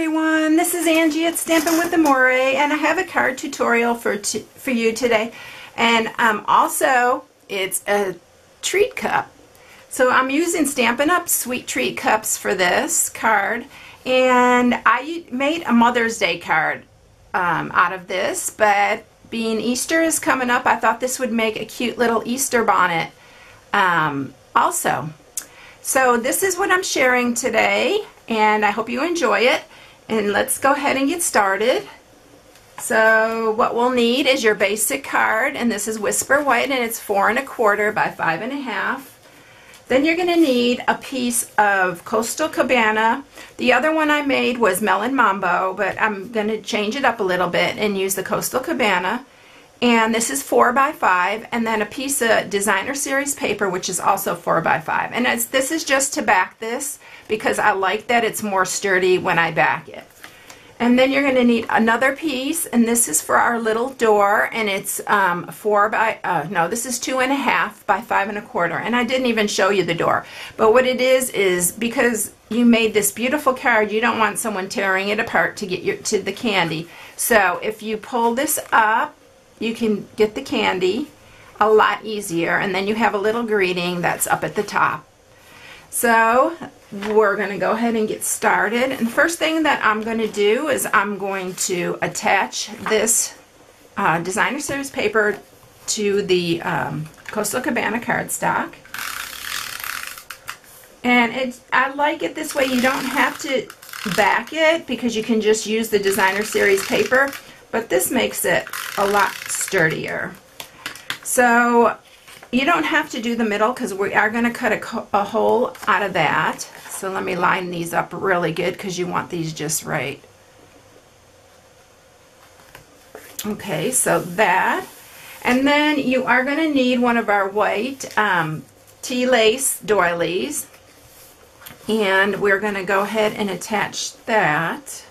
everyone, this is Angie at Stampin' with Amore and I have a card tutorial for for you today and um, also it's a treat cup. So I'm using Stampin' Up! Sweet Treat Cups for this card and I made a Mother's Day card um, out of this but being Easter is coming up I thought this would make a cute little Easter bonnet um, also. So this is what I'm sharing today and I hope you enjoy it. And let's go ahead and get started. So what we'll need is your basic card, and this is Whisper White, and it's four and a quarter by five and a half. Then you're going to need a piece of Coastal Cabana. The other one I made was Melon Mambo, but I'm going to change it up a little bit and use the Coastal Cabana and this is 4 by 5 and then a piece of designer series paper which is also 4 by 5 and this is just to back this because I like that it's more sturdy when I back it. And then you're going to need another piece and this is for our little door and it's um, 4 by uh, no this is two and a half by five and a quarter. And I didn't even show you the door. But what it is is because you made this beautiful card you don't want someone tearing it apart to get your to the candy. So if you pull this up you can get the candy a lot easier and then you have a little greeting that's up at the top. So we're going to go ahead and get started and the first thing that I'm going to do is I'm going to attach this uh, designer series paper to the um, Coastal Cabana cardstock and it's I like it this way you don't have to back it because you can just use the designer series paper but this makes it a lot sturdier. So you don't have to do the middle because we are going to cut a, a, hole out of that. So let me line these up really good because you want these just right. Okay, so that. And then you are going to need one of our white um, tea lace doilies. And we're going to go ahead and attach that.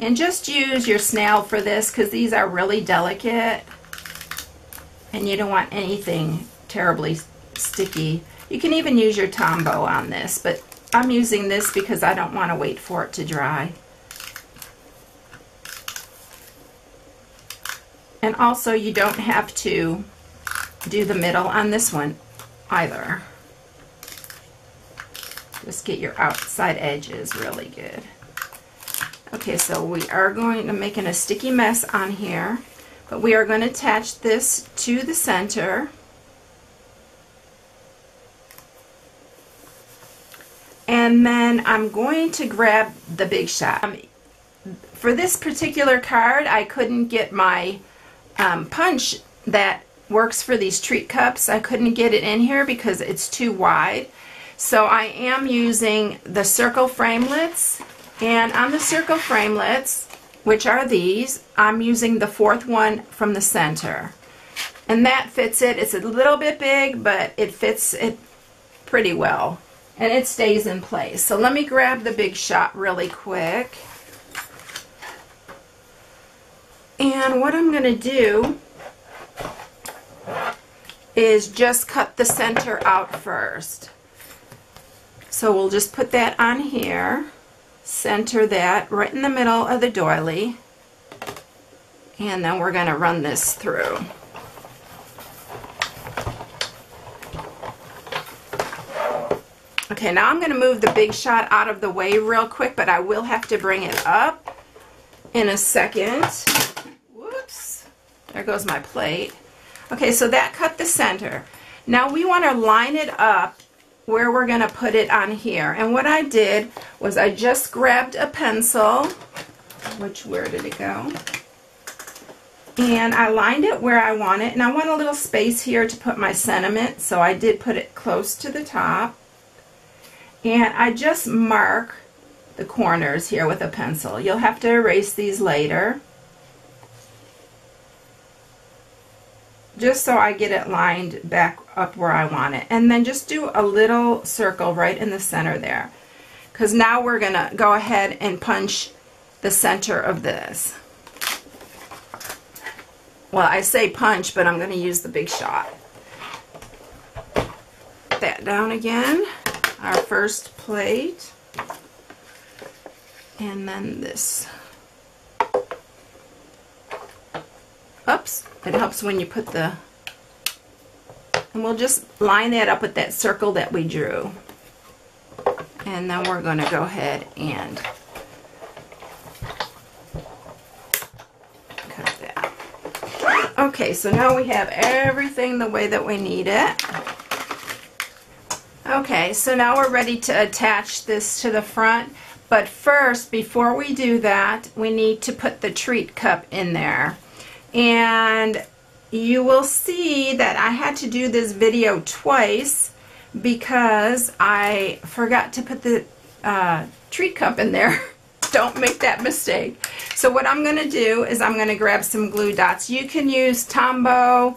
And just use your snail for this because these are really delicate and you don't want anything terribly sticky. You can even use your Tombow on this, but I'm using this because I don't want to wait for it to dry. And also you don't have to do the middle on this one either. Just get your outside edges really good. Okay, so we are going to making a sticky mess on here, but we are going to attach this to the center. And then I'm going to grab the Big Shot. Um, for this particular card, I couldn't get my um, punch that works for these treat cups. I couldn't get it in here because it's too wide. So I am using the circle framelits and on the circle framelits, which are these, I'm using the fourth one from the center. And that fits it. It's a little bit big, but it fits it pretty well. And it stays in place. So let me grab the big shot really quick. And what I'm going to do is just cut the center out first. So we'll just put that on here center that right in the middle of the doily and then we're going to run this through. Okay, now I'm going to move the big shot out of the way real quick, but I will have to bring it up in a second. Whoops. There goes my plate. Okay, so that cut the center. Now we want to line it up where we're going to put it on here. And what I did was I just grabbed a pencil, which, where did it go? And I lined it where I want it. And I want a little space here to put my sentiment, so I did put it close to the top. And I just mark the corners here with a pencil. You'll have to erase these later. Just so I get it lined back up where I want it. And then just do a little circle right in the center there. Because now we're going to go ahead and punch the center of this. Well, I say punch, but I'm going to use the big shot. Put That down again, our first plate. And then this. Oops, it helps when you put the, and we'll just line that up with that circle that we drew. And then we're going to go ahead and cut that. Okay, so now we have everything the way that we need it. Okay, so now we're ready to attach this to the front. But first, before we do that, we need to put the treat cup in there. And you will see that I had to do this video twice because I forgot to put the uh, treat cup in there. Don't make that mistake. So what I'm going to do is I'm going to grab some glue dots. You can use Tombow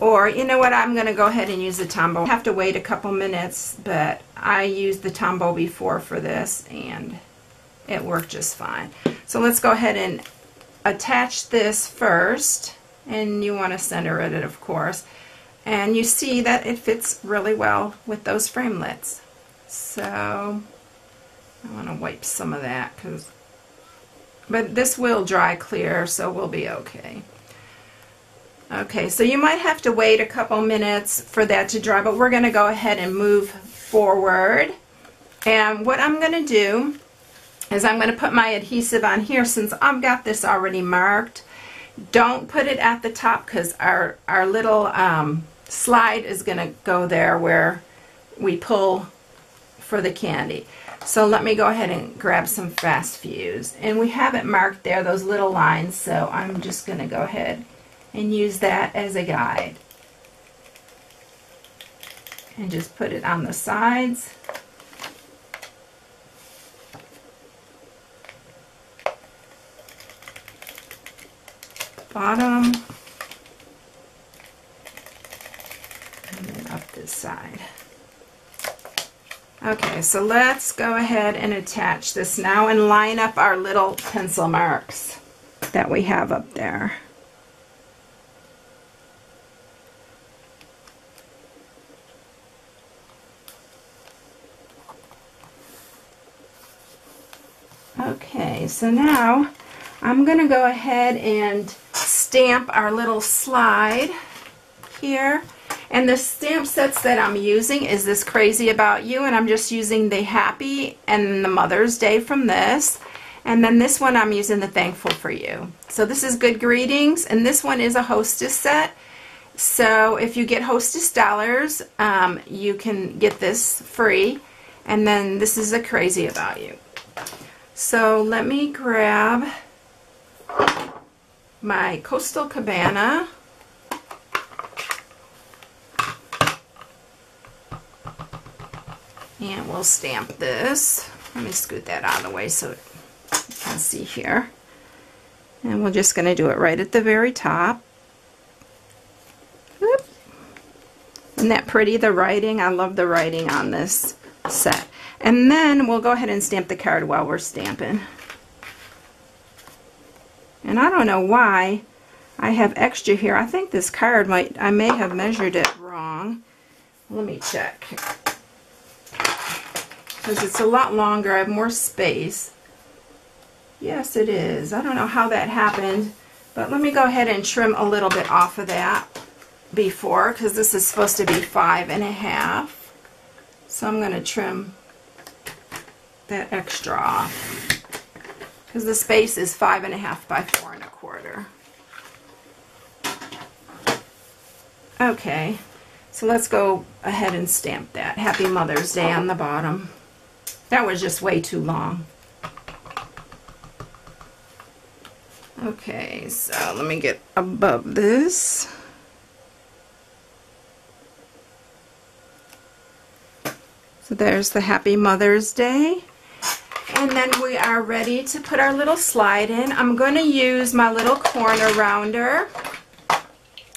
or you know what, I'm going to go ahead and use the Tombow. I have to wait a couple minutes, but I used the Tombow before for this and it worked just fine. So let's go ahead and attach this first and you want to center it of course. And you see that it fits really well with those framelits. So I want to wipe some of that because but this will dry clear so we'll be okay. Okay so you might have to wait a couple minutes for that to dry but we're going to go ahead and move forward. And what I'm going to do is I'm going to put my adhesive on here since I've got this already marked don't put it at the top because our, our little um, slide is going to go there where we pull for the candy. So let me go ahead and grab some fast fuse. And we have it marked there, those little lines, so I'm just going to go ahead and use that as a guide. And just put it on the sides. Bottom and then up this side. Okay, so let's go ahead and attach this now and line up our little pencil marks that we have up there. Okay, so now I'm going to go ahead and stamp our little slide here. And the stamp sets that I'm using is this Crazy About You, and I'm just using the Happy and the Mother's Day from this. And then this one I'm using the Thankful for You. So this is Good Greetings, and this one is a Hostess set. So if you get Hostess dollars, um, you can get this free. And then this is a Crazy About You. So let me grab my Coastal Cabana. And we'll stamp this. Let me scoot that out of the way so you can see here. And we're just going to do it right at the very top. Whoop. Isn't that pretty, the writing? I love the writing on this set. And then we'll go ahead and stamp the card while we're stamping. And I don't know why I have extra here. I think this card might, I may have measured it wrong. Let me check. Because it's a lot longer. I have more space. Yes, it is. I don't know how that happened. But let me go ahead and trim a little bit off of that before because this is supposed to be five and a half. So I'm going to trim that extra off because the space is five and a half by four and a quarter. Okay, so let's go ahead and stamp that. Happy Mother's Day on the bottom. That was just way too long. Okay, so let me get above this. So there's the Happy Mother's Day. And then we are ready to put our little slide in. I'm going to use my little corner rounder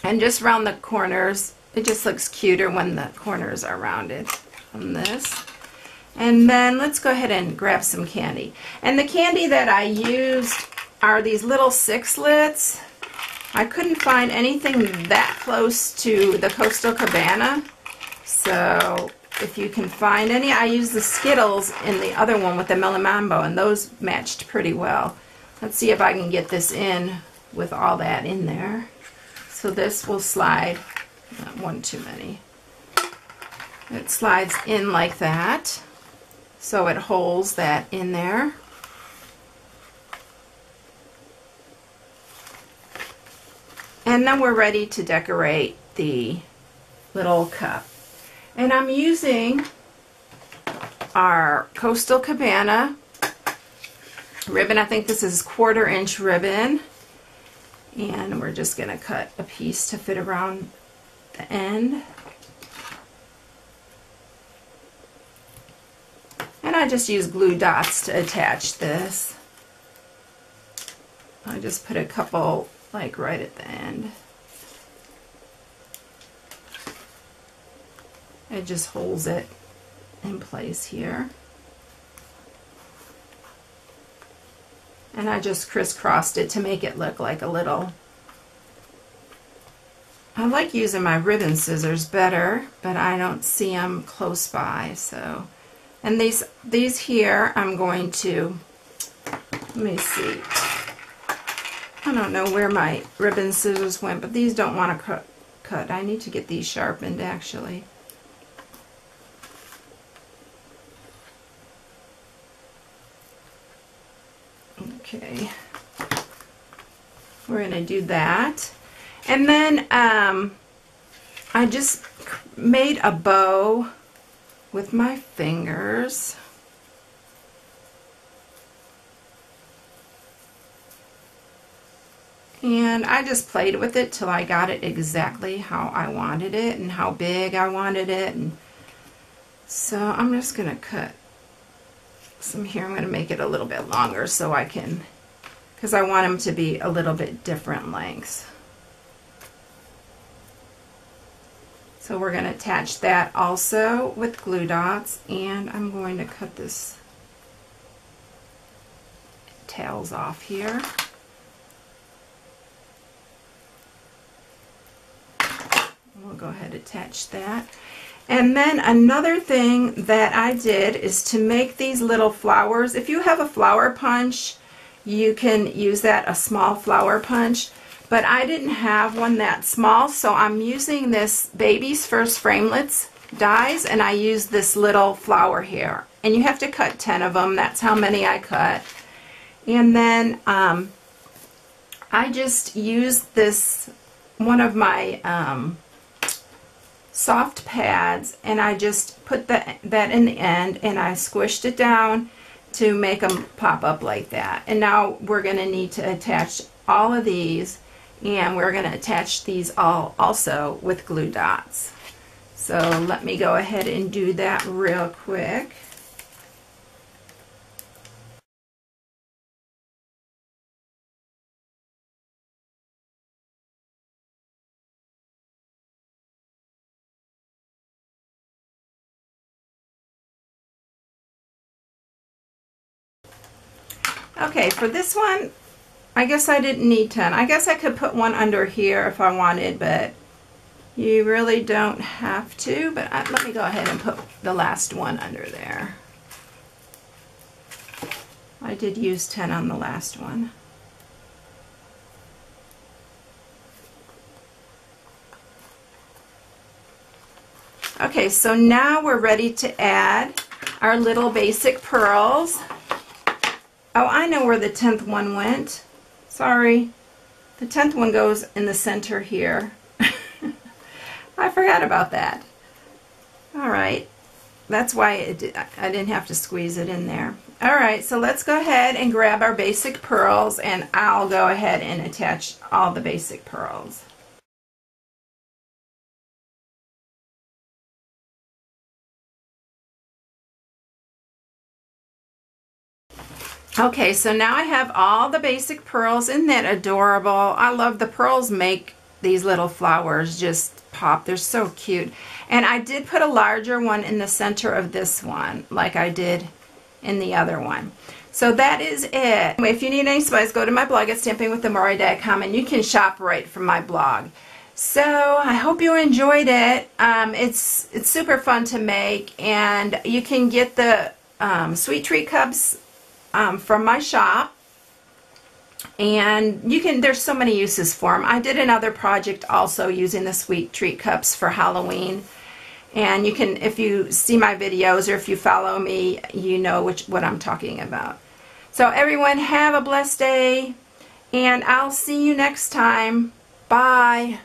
and just round the corners. It just looks cuter when the corners are rounded on this. And then let's go ahead and grab some candy. And the candy that I used are these little sixlets. I couldn't find anything that close to the Coastal Cabana. So if you can find any. I used the Skittles in the other one with the Melon Mambo, and those matched pretty well. Let's see if I can get this in with all that in there. So this will slide, not one too many. It slides in like that. So it holds that in there. And then we're ready to decorate the little cup. And I'm using our Coastal Cabana ribbon. I think this is quarter inch ribbon. And we're just going to cut a piece to fit around the end. And I just use glue dots to attach this. I just put a couple like right at the end. It just holds it in place here. And I just crisscrossed it to make it look like a little I like using my ribbon scissors better, but I don't see them close by, so. And these, these here, I'm going to, let me see. I don't know where my ribbon scissors went, but these don't want to cut. cut. I need to get these sharpened, actually. Okay. We're going to do that. And then um, I just made a bow with my fingers. And I just played with it till I got it exactly how I wanted it and how big I wanted it. And so I'm just going to cut some here. I'm going to make it a little bit longer so I can, because I want them to be a little bit different lengths. So we're going to attach that also with glue dots and I'm going to cut this tails off here. We'll go ahead and attach that. And then another thing that I did is to make these little flowers. If you have a flower punch, you can use that, a small flower punch but I didn't have one that small, so I'm using this Baby's First Framelits dies, and I use this little flower here. And you have to cut 10 of them. That's how many I cut. And then um, I just used this, one of my um, soft pads, and I just put that, that in the end, and I squished it down to make them pop up like that. And now we're going to need to attach all of these and we're going to attach these all also with glue dots. So let me go ahead and do that real quick. Okay, for this one, I guess I didn't need 10. I guess I could put one under here if I wanted, but you really don't have to. But I, let me go ahead and put the last one under there. I did use 10 on the last one. Okay, so now we're ready to add our little basic pearls. Oh, I know where the 10th one went. Sorry. The 10th one goes in the center here. I forgot about that. All right. That's why it, I didn't have to squeeze it in there. All right, so let's go ahead and grab our basic pearls and I'll go ahead and attach all the basic pearls. Okay, so now I have all the basic pearls. Isn't that adorable? I love the pearls make these little flowers just pop. They're so cute. And I did put a larger one in the center of this one, like I did in the other one. So that is it. If you need any supplies, go to my blog at stampingwithamore.com and you can shop right from my blog. So I hope you enjoyed it. Um, it's it's super fun to make, and you can get the um, sweet treat cups um, from my shop. And you can, there's so many uses for them. I did another project also using the sweet treat cups for Halloween. And you can, if you see my videos or if you follow me, you know which what I'm talking about. So everyone have a blessed day and I'll see you next time. Bye.